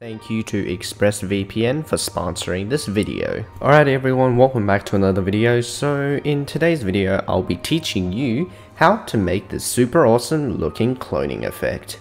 Thank you to ExpressVPN for sponsoring this video. Alright everyone, welcome back to another video. So in today's video, I'll be teaching you how to make this super awesome looking cloning effect.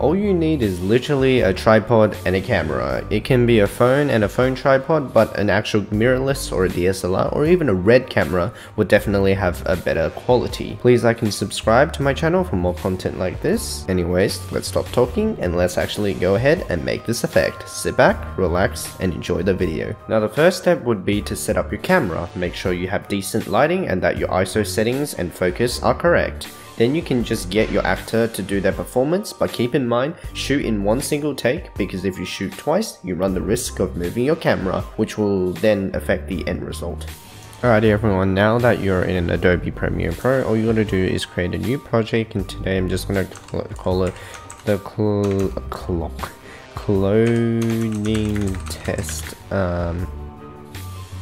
All you need is literally a tripod and a camera. It can be a phone and a phone tripod, but an actual mirrorless or a DSLR or even a red camera would definitely have a better quality. Please like and subscribe to my channel for more content like this. Anyways, let's stop talking and let's actually go ahead and make this effect. Sit back, relax, and enjoy the video. Now the first step would be to set up your camera. Make sure you have decent lighting and that your ISO settings and focus are correct then you can just get your actor to do their performance, but keep in mind, shoot in one single take, because if you shoot twice, you run the risk of moving your camera, which will then affect the end result. Alrighty everyone, now that you're in Adobe Premiere Pro, all you gotta do is create a new project, and today I'm just gonna call it the cl clock cloning test um,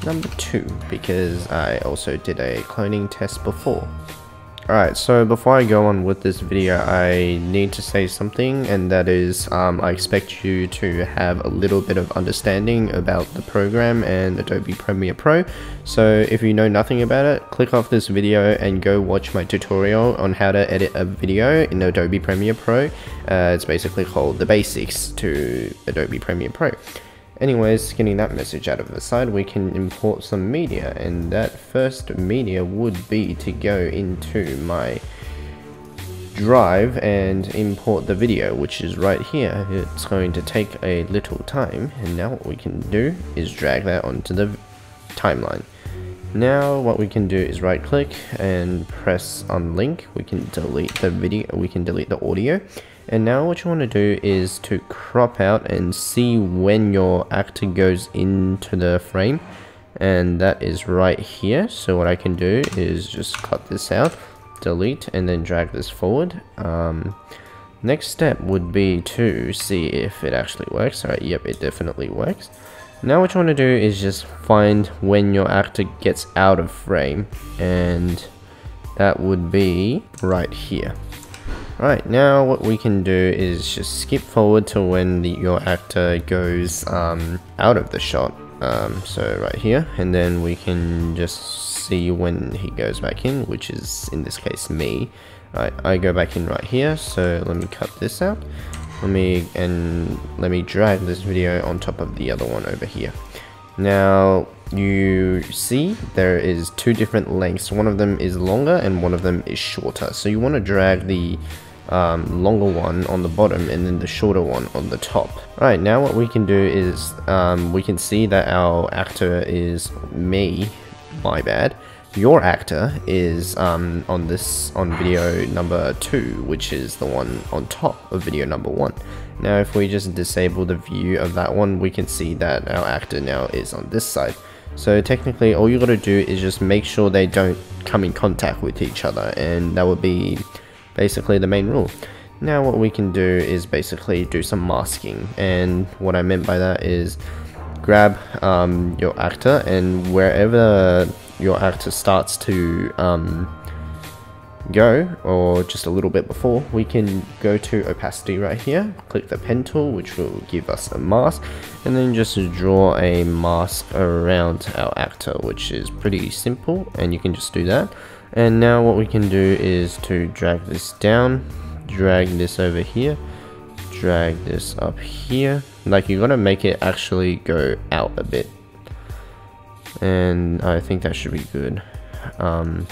number two, because I also did a cloning test before. Alright, so before I go on with this video, I need to say something, and that is, um, I expect you to have a little bit of understanding about the program and Adobe Premiere Pro. So if you know nothing about it, click off this video and go watch my tutorial on how to edit a video in Adobe Premiere Pro. Uh, it's basically called The Basics to Adobe Premiere Pro. Anyways, getting that message out of the side, we can import some media, and that first media would be to go into my drive and import the video, which is right here. It's going to take a little time, and now what we can do is drag that onto the timeline. Now what we can do is right click and press unlink. We can delete the video, we can delete the audio and now what you want to do is to crop out and see when your actor goes into the frame. And that is right here. So what I can do is just cut this out, delete, and then drag this forward. Um, next step would be to see if it actually works. Alright, yep, it definitely works. Now what you want to do is just find when your actor gets out of frame. And that would be right here. Right, now what we can do is just skip forward to when the, your actor goes um, out of the shot. Um, so right here, and then we can just see when he goes back in, which is in this case me. Right, I go back in right here, so let me cut this out. Let me, and let me drag this video on top of the other one over here. Now, you see there is two different lengths. One of them is longer and one of them is shorter. So you want to drag the um, longer one on the bottom and then the shorter one on the top. Alright, now what we can do is um, we can see that our actor is me, my bad. Your actor is um, on this on video number 2, which is the one on top of video number 1. Now if we just disable the view of that one, we can see that our actor now is on this side. So technically all you gotta do is just make sure they don't come in contact with each other and that would be basically the main rule. Now what we can do is basically do some masking and what I meant by that is grab um, your actor and wherever your actor starts to um, go or just a little bit before we can go to opacity right here click the pen tool which will give us a mask and then just draw a mask around our actor which is pretty simple and you can just do that and now what we can do is to drag this down, drag this over here, drag this up here. Like you are going to make it actually go out a bit. And I think that should be good. Um,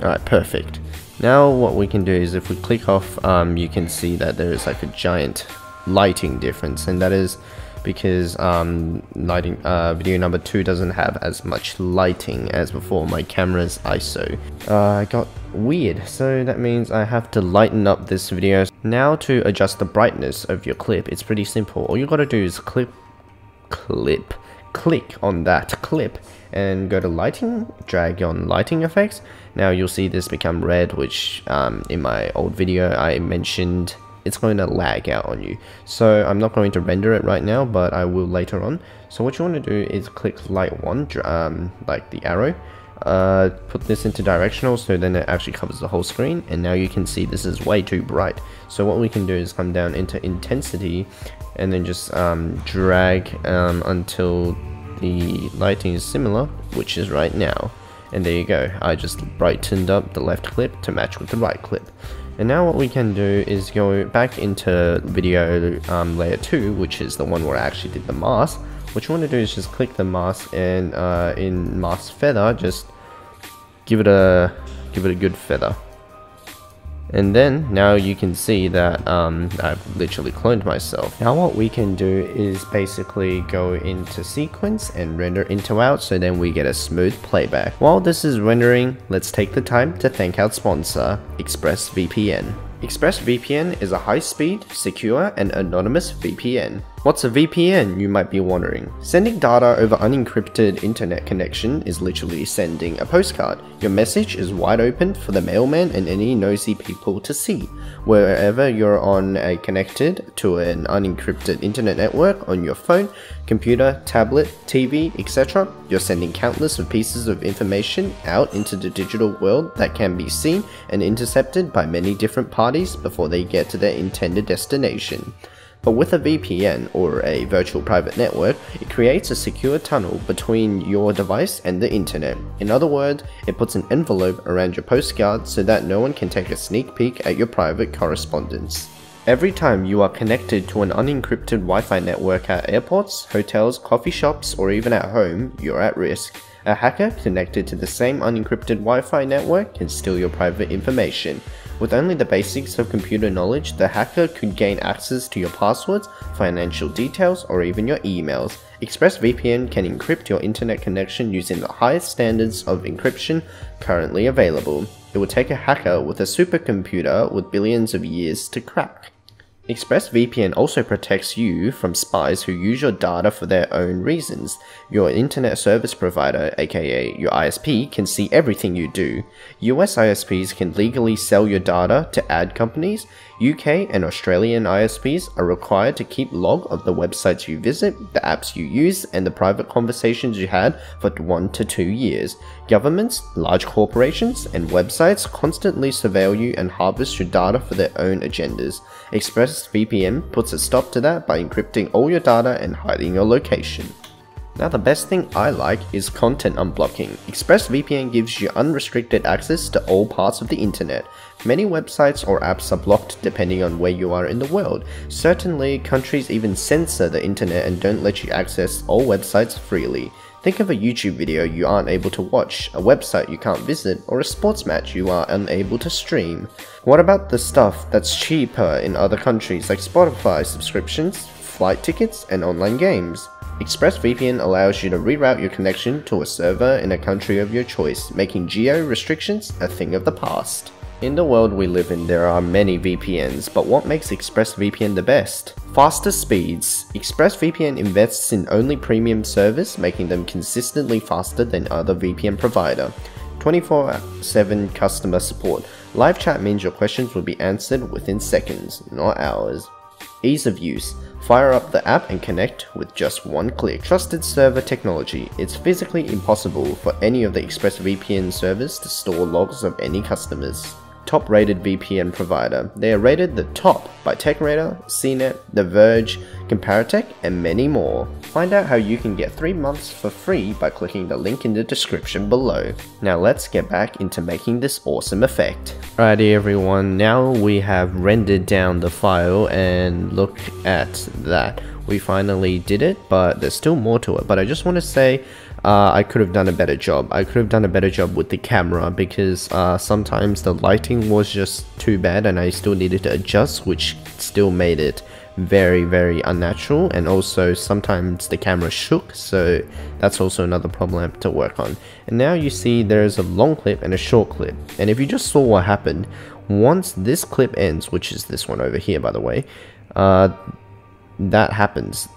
Alright, perfect. Now what we can do is if we click off, um, you can see that there is like a giant lighting difference and that is because um, lighting uh, video number 2 doesn't have as much lighting as before. My camera's ISO uh, got weird, so that means I have to lighten up this video. Now to adjust the brightness of your clip, it's pretty simple. All you gotta do is clip, clip, click on that clip and go to lighting, drag on lighting effects. Now you'll see this become red, which um, in my old video I mentioned it's going to lag out on you. So I'm not going to render it right now, but I will later on. So what you want to do is click light one, um, like the arrow, uh, put this into directional so then it actually covers the whole screen and now you can see this is way too bright so what we can do is come down into intensity and then just um, drag um, until the lighting is similar which is right now and there you go I just brightened up the left clip to match with the right clip and now what we can do is go back into video um, layer 2, which is the one where I actually did the mask. What you want to do is just click the mask and uh, in mask feather, just give it a give it a good feather. And then now you can see that um, I've literally cloned myself. Now what we can do is basically go into sequence and render into out so then we get a smooth playback. While this is rendering, let's take the time to thank our sponsor, ExpressVPN. ExpressVPN is a high-speed, secure, and anonymous VPN. What's a VPN, you might be wondering? Sending data over unencrypted internet connection is literally sending a postcard. Your message is wide open for the mailman and any nosy people to see. Wherever you're on a connected to an unencrypted internet network on your phone, computer, tablet, TV, etc., you're sending countless of pieces of information out into the digital world that can be seen and intercepted by many different parties before they get to their intended destination. But with a VPN, or a virtual private network, it creates a secure tunnel between your device and the internet. In other words, it puts an envelope around your postcard so that no one can take a sneak peek at your private correspondence. Every time you are connected to an unencrypted Wi-Fi network at airports, hotels, coffee shops, or even at home, you're at risk. A hacker connected to the same unencrypted Wi-Fi network can steal your private information. With only the basics of computer knowledge, the hacker could gain access to your passwords, financial details, or even your emails. ExpressVPN can encrypt your internet connection using the highest standards of encryption currently available. It would take a hacker with a supercomputer with billions of years to crack. ExpressVPN also protects you from spies who use your data for their own reasons. Your internet service provider, aka your ISP, can see everything you do. US ISPs can legally sell your data to ad companies. UK and Australian ISPs are required to keep log of the websites you visit, the apps you use, and the private conversations you had for one to two years. Governments, large corporations, and websites constantly surveil you and harvest your data for their own agendas. ExpressVPN puts a stop to that by encrypting all your data and hiding your location. Now the best thing I like is content unblocking. ExpressVPN gives you unrestricted access to all parts of the internet. Many websites or apps are blocked depending on where you are in the world. Certainly, countries even censor the internet and don't let you access all websites freely. Think of a YouTube video you aren't able to watch, a website you can't visit, or a sports match you are unable to stream. What about the stuff that's cheaper in other countries like Spotify subscriptions, flight tickets, and online games? ExpressVPN allows you to reroute your connection to a server in a country of your choice, making geo restrictions a thing of the past. In the world we live in, there are many VPNs, but what makes ExpressVPN the best? Faster speeds. ExpressVPN invests in only premium service, making them consistently faster than other VPN provider. 24-7 customer support. Live chat means your questions will be answered within seconds, not hours. Ease of use. Fire up the app and connect with just one click. Trusted server technology. It's physically impossible for any of the ExpressVPN servers to store logs of any customers top rated VPN provider. They are rated the top by TechRadar, CNET, The Verge, Comparitech, and many more. Find out how you can get 3 months for free by clicking the link in the description below. Now let's get back into making this awesome effect. Alrighty everyone, now we have rendered down the file and look at that. We finally did it, but there's still more to it. But I just want to say uh, I could have done a better job. I could have done a better job with the camera because uh, sometimes the lighting was just too bad and I still needed to adjust which still made it very very unnatural and also sometimes the camera shook so that's also another problem to work on and now you see there's a long clip and a short clip and if you just saw what happened once this clip ends which is this one over here by the way uh, that happens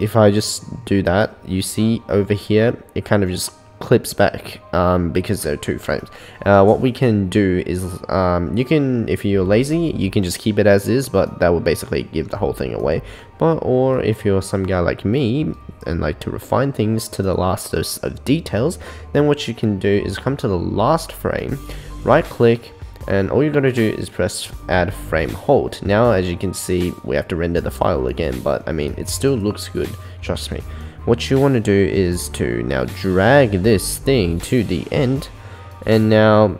if I just do that you see over here it kind of just clips back um, because there are two frames. Uh, what we can do is um, you can, if you're lazy, you can just keep it as is, but that would basically give the whole thing away. But or if you're some guy like me and like to refine things to the last of details, then what you can do is come to the last frame, right click, and all you gotta do is press add frame hold. Now as you can see we have to render the file again but I mean it still looks good trust me. What you want to do is to now drag this thing to the end and now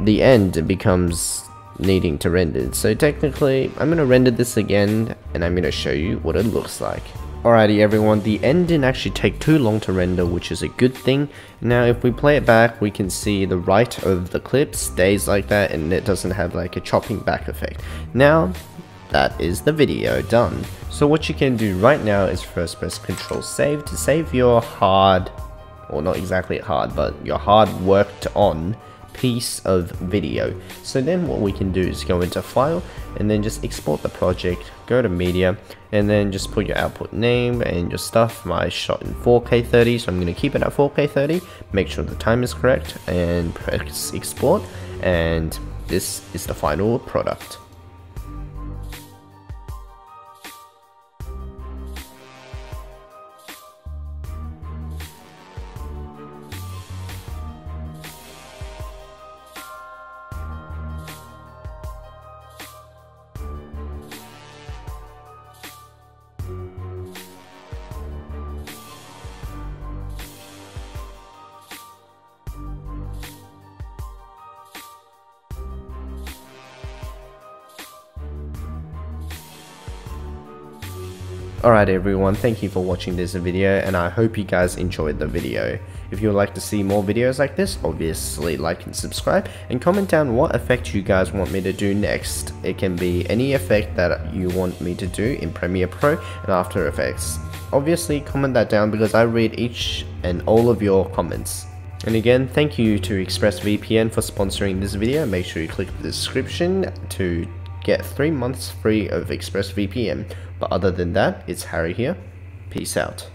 the end becomes needing to render. So technically I'm gonna render this again and I'm gonna show you what it looks like Alrighty everyone, the end didn't actually take too long to render which is a good thing. Now if we play it back we can see the right of the clip stays like that and it doesn't have like a chopping back effect. Now that is the video done. So what you can do right now is first press Control Save to save your hard, or not exactly hard, but your hard worked on piece of video. So then what we can do is go into File and then just export the project, go to Media, and then just put your output name and your stuff. My shot in 4K 30, so I'm going to keep it at 4K 30. Make sure the time is correct and press Export, and this is the final product. Alright everyone, thank you for watching this video and I hope you guys enjoyed the video. If you would like to see more videos like this, obviously like and subscribe and comment down what effect you guys want me to do next. It can be any effect that you want me to do in Premiere Pro and After Effects. Obviously comment that down because I read each and all of your comments. And again, thank you to ExpressVPN for sponsoring this video. Make sure you click the description to get 3 months free of ExpressVPN. But other than that, it's Harry here. Peace out.